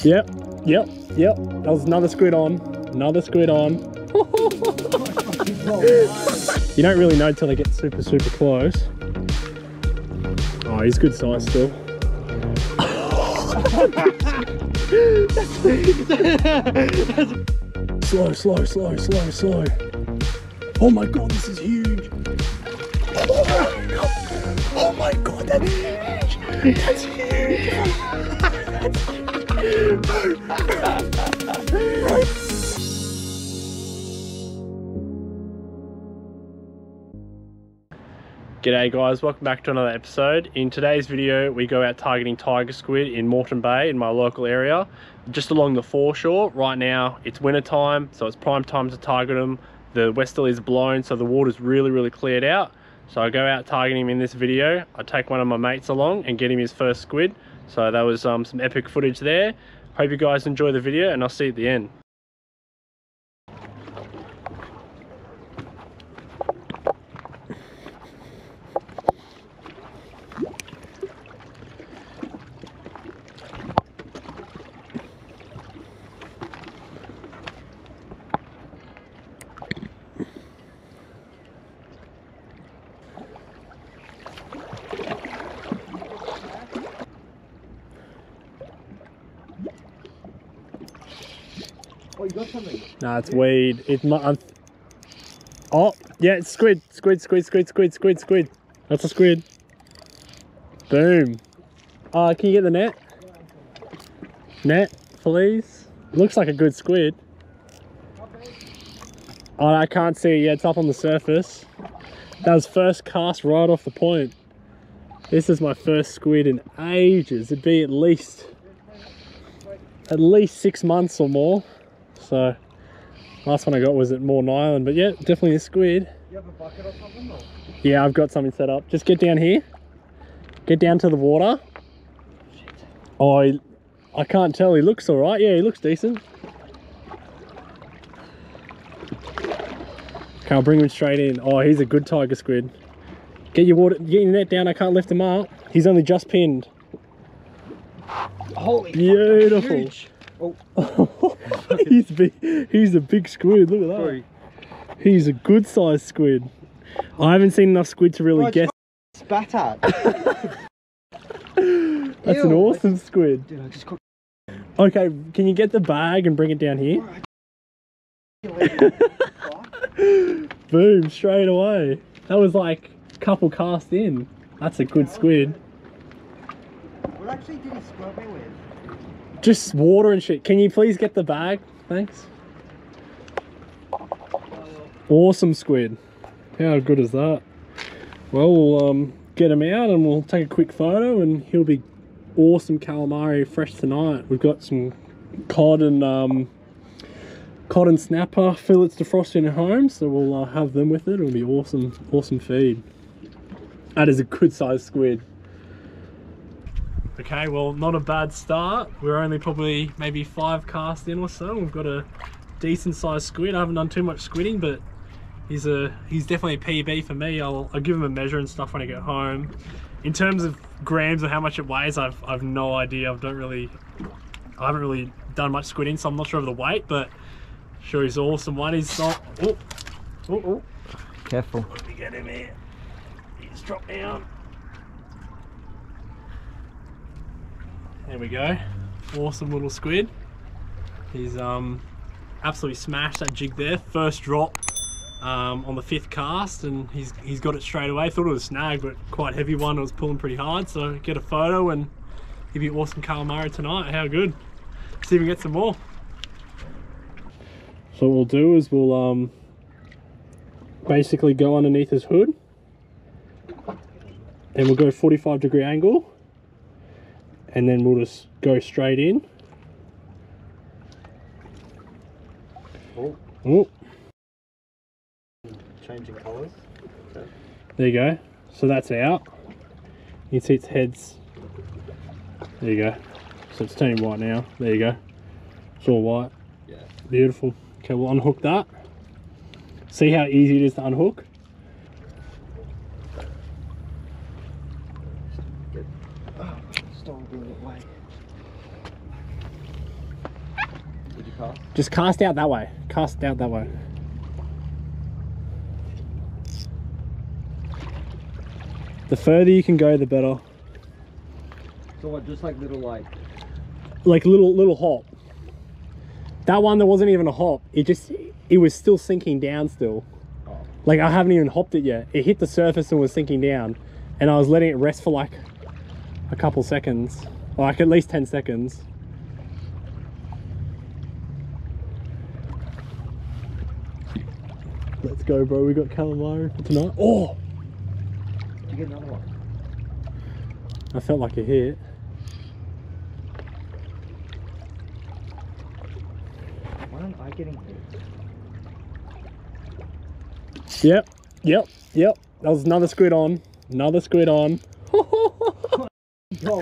Yep, yep, yep. That was another squid on. Another squid on. you don't really know till they get super, super close. Oh, he's good size still. slow, slow, slow, slow, slow. Oh my god, this is huge. Oh my god, oh my god that's huge. That's huge. G'day guys, welcome back to another episode. In today's video, we go out targeting tiger squid in Moreton Bay in my local area, just along the foreshore. Right now, it's winter time, so it's prime time to target them. The westerly is blown, so the water's really, really cleared out. So I go out targeting him in this video. I take one of my mates along and get him his first squid. So that was um, some epic footage there. Hope you guys enjoy the video and I'll see you at the end. Oh, you got something? Nah, it's weed. It might. I'm... Oh, yeah, it's squid, squid, squid, squid, squid, squid, squid. That's a squid. Boom. Uh, can you get the net? Net, please. Looks like a good squid. Oh, I can't see it yet. It's up on the surface. That was first cast right off the point. This is my first squid in ages. It'd be at least, at least six months or more. So, last one I got was at Moore Island, but yeah, definitely a squid. You have a bucket or something? Or? Yeah, I've got something set up. Just get down here. Get down to the water. Oh, he, I can't tell. He looks all right. Yeah, he looks decent. Okay, I'll bring him straight in. Oh, he's a good tiger squid. Get your water, get your net down. I can't lift him up. He's only just pinned. Holy Beautiful. huge. Oh. he's big. He's a big squid. Look at that. He's a good sized squid. I haven't seen enough squid to really Bro, guess. Spat at. That's an Ew, awesome squid. Dude, I just got. Okay, can you get the bag and bring it down here? Boom, straight away. That was like a couple cast in. That's a good squid. what actually did he scrub me with? Just water and shit. Can you please get the bag? Thanks. Awesome squid. How good is that? Well, we'll um, get him out and we'll take a quick photo and he'll be awesome calamari fresh tonight. We've got some cod and um, cod and snapper fillets defrosting at home, so we'll uh, have them with it. It'll be awesome, awesome feed. That is a good sized squid. Okay, well, not a bad start. We're only probably maybe five casts in or so. We've got a decent sized squid. I haven't done too much squidding, but he's a he's definitely a PB for me. I'll, I'll give him a measure and stuff when I get home. In terms of grams or how much it weighs, I've I've no idea. I don't really I haven't really done much squidding, so I'm not sure of the weight, but sure he's awesome one. He's not oh, oh, oh. Careful. Let me get him here. He's dropped down. There we go. Awesome little squid. He's um absolutely smashed that jig there. First drop um, on the fifth cast and he's he's got it straight away. Thought it was a snag, but quite heavy one. It was pulling pretty hard. So get a photo and give you awesome calamari tonight. How good. See if we can get some more. So what we'll do is we'll um basically go underneath his hood and we'll go 45 degree angle and then we'll just go straight in. Oh, oh changing colours. there you go. So that's out. You can see its heads. There you go. So it's turning white now. There you go. It's all white. Yeah. beautiful. Okay we'll unhook that. See how easy it is to unhook Stop doing it way. You cast? Just cast out that way. Cast out that way. The further you can go, the better. So what, just like little like... Like little little hop. That one, there wasn't even a hop. It just, it was still sinking down still. Oh. Like I haven't even hopped it yet. It hit the surface and was sinking down, and I was letting it rest for like a couple seconds, like at least ten seconds. Let's go, bro. We got calamari for tonight. Oh, Did you get another one? I felt like a hit. Why am I getting hit? Yep, yep, yep. That was another squid on. Another squid on. Oh,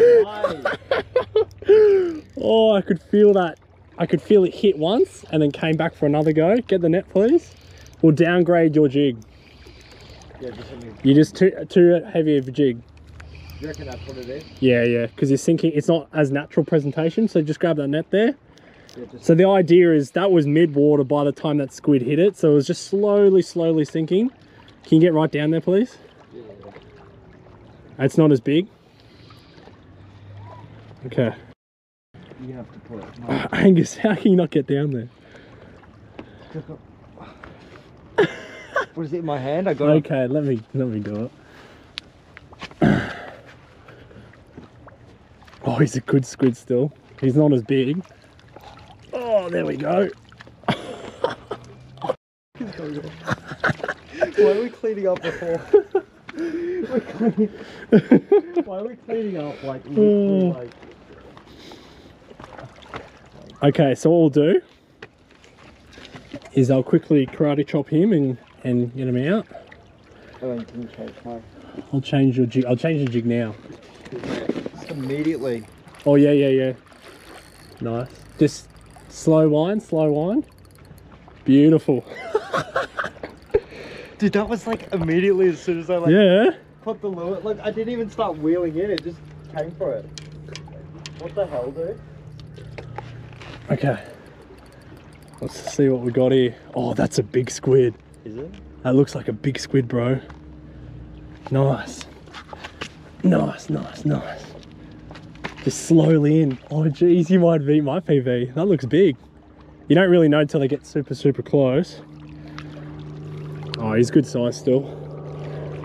oh, I could feel that. I could feel it hit once and then came back for another go. Get the net, please. Or downgrade your jig. yeah, just. You're just too too heavy of a jig. You reckon that's what it is? Yeah, yeah. Because you're sinking. It's not as natural presentation. So just grab that net there. Yeah. So the idea is that was mid water by the time that squid hit it. So it was just slowly, slowly sinking. Can you get right down there, please? Yeah, It's not as big. Okay. You have to put it. Angus, how can you not get down there? what is it in my hand? I got it. Okay, let me let me do it. Oh, he's a good squid still. He's not as big. Oh, there we go. Why are we cleaning up before? Cleaning... Why are we cleaning up like Oh. like... Okay, so what we'll do is I'll quickly karate chop him and and get him out. Oh, you can change my... I'll change your jig. I'll change the jig now. Just immediately. Oh yeah, yeah, yeah. Nice. Just slow wind, slow wind. Beautiful. Dude, that was like immediately as soon as I like yeah. put the lure. Like I didn't even start wheeling in. It just came for it. What the hell, dude? Okay. Let's see what we got here. Oh, that's a big squid. Is it? That looks like a big squid, bro. Nice. Nice, nice, nice. Just slowly in. Oh, geez, you might beat my PB. That looks big. You don't really know until they get super, super close. Oh, he's good size still.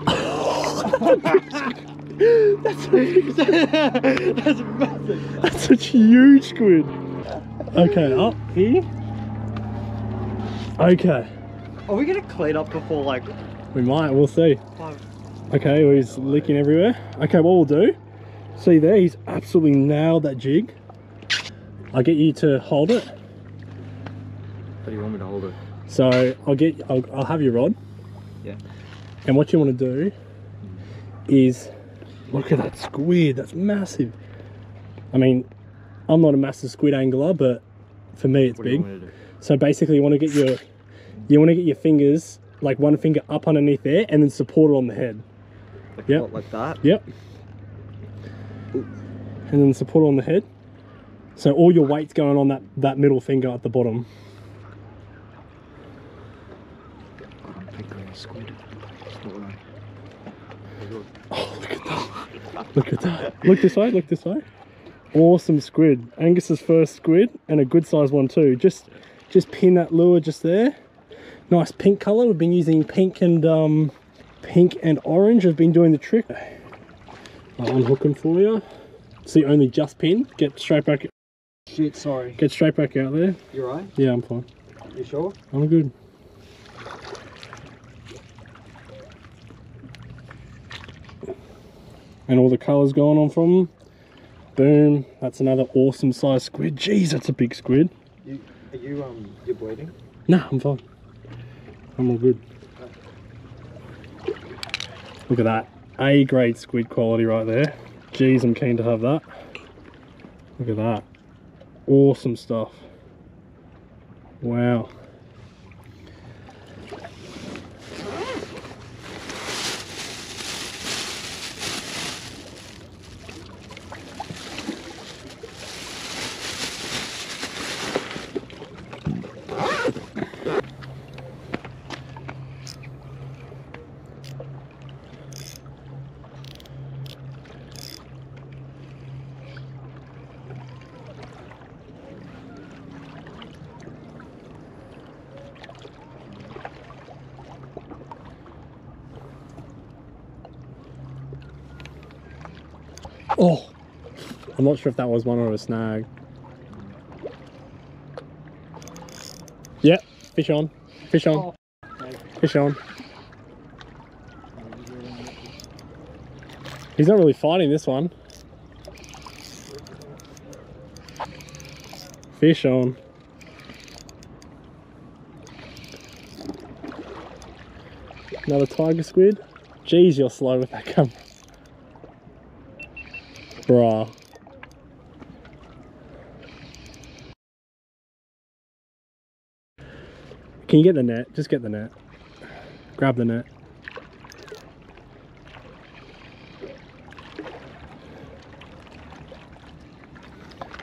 That's massive. That's such a huge squid. Okay, up here. Okay, Are we gonna clean up before like we might, we'll see. five? Okay, well, he's leaking everywhere. Okay, what we'll do, see there, he's absolutely nailed that jig. I'll get you to hold it. How do you want me to hold it? So I'll get, I'll, I'll have your rod. Yeah. And what you want to do is, look at that squid, that's massive. I mean, I'm not a massive squid angler, but for me it's What do you big. Want me to do? So basically you want to get your, you want to get your fingers, like one finger up underneath there and then support it on the head. Like, Yep. like that? Yep. And then support on the head. So all your weight's going on that, that middle finger at the bottom. I'm picking a squid. It's not right. Oh, look at that. Look at that. Look this way, look this way. Awesome squid. Angus's first squid and a good size one too. Just just pin that lure just there. Nice pink color. We've been using pink and um pink and orange have been doing the trick. I'll unhook them for you. See only just pin. Get straight back Shit, sorry. get straight back out there. You're right? Yeah, I'm fine. You sure? I'm good. And all the colours going on from them. Boom. That's another awesome size squid. Jeez, that's a big squid. You are you um you're bleeding? Nah, I'm fine. I'm all good. Look at that. A grade squid quality right there. Jeez, I'm keen to have that. Look at that. Awesome stuff. Wow. Oh, I'm not sure if that was one or a snag. Yep, fish on, fish on, fish on. He's not really fighting this one. Fish on. Another tiger squid. Jeez, you're slow with that camera. Bruh. Can you get the net? Just get the net. Grab the net.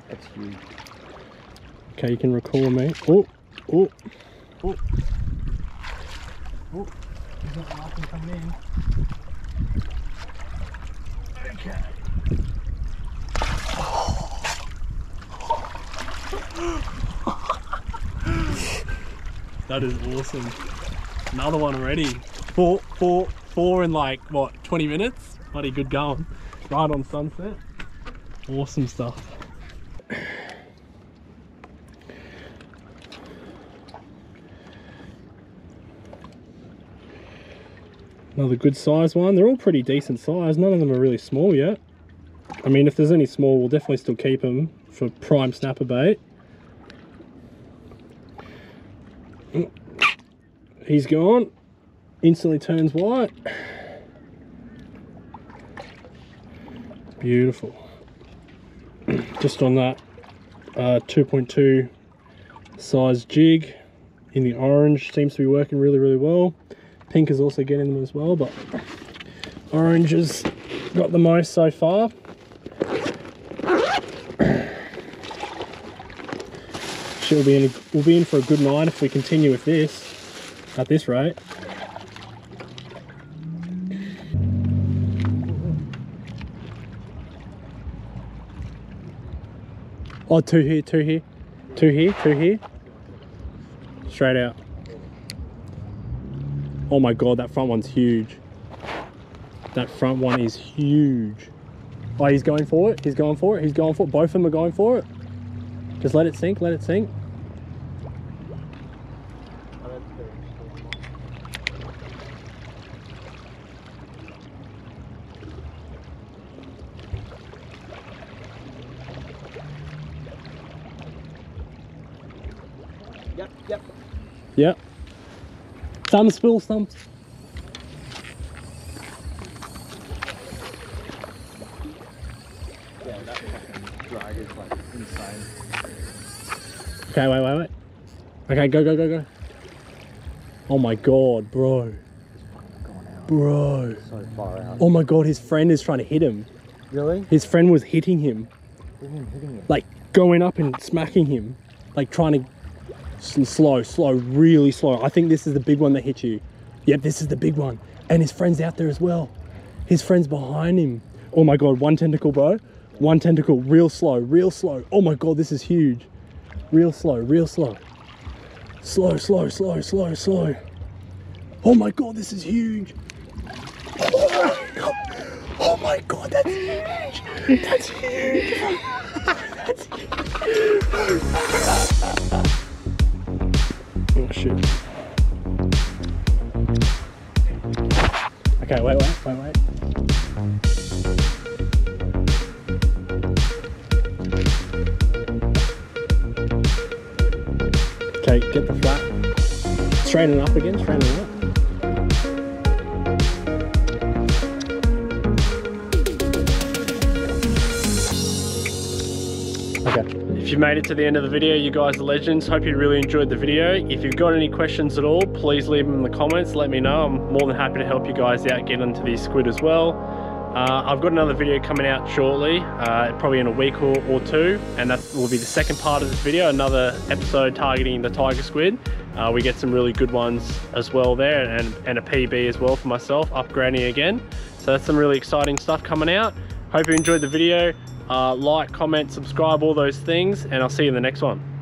That's huge. Okay, you can recall me. Oh, oh, oh. Oh, he's not laughing coming in. Okay. That is awesome. Another one already. Four, four, four in like what, 20 minutes? Bloody good going. Right on sunset. Awesome stuff. Another good size one. They're all pretty decent size. None of them are really small yet. I mean, if there's any small, we'll definitely still keep them for prime snapper bait. He's gone. Instantly turns white. Beautiful. Just on that uh, 2.2 size jig in the orange. Seems to be working really, really well. Pink is also getting them as well, but orange has got the most so far. She'll be in. We'll be in for a good night if we continue with this at this rate. Oh, two here, two here, two here, two here. Straight out. Oh my god, that front one's huge. That front one is huge. Oh, he's going for it. He's going for it. He's going for it. Both of them are going for it. Just let it sink. Let it sink. Thumb spill stumps. Yeah, that fucking drag is like insane. Okay, wait, wait, wait. Okay, go, go, go, go. Oh my god, bro. Bro. So far out. Oh my god, his friend is trying to hit him. Really? His friend was hitting him. Hitting him, hitting him. like going up and smacking him, like trying to slow, slow, really slow. I think this is the big one that hit you. Yep, this is the big one, and his friend's out there as well. His friend's behind him. Oh my god, one tentacle, bro. One tentacle, real slow, real slow. Oh my god, this is huge. Real slow, real slow. Slow, slow, slow, slow, slow. Oh my god, this is huge. Oh my god, oh my god that's huge. That's huge. That's huge. Oh shit. Okay, wait, wait, wait, wait. Okay, get the flat. Straighten up again, straighten up. You made it to the end of the video, you guys are legends. Hope you really enjoyed the video. If you've got any questions at all, please leave them in the comments. Let me know. I'm more than happy to help you guys out get into these squid as well. Uh, I've got another video coming out shortly, uh, probably in a week or, or two, and that will be the second part of this video, another episode targeting the tiger squid. Uh, we get some really good ones as well there, and, and a PB as well for myself, upgrading again. So that's some really exciting stuff coming out. Hope you enjoyed the video. Uh, like, comment, subscribe, all those things, and I'll see you in the next one.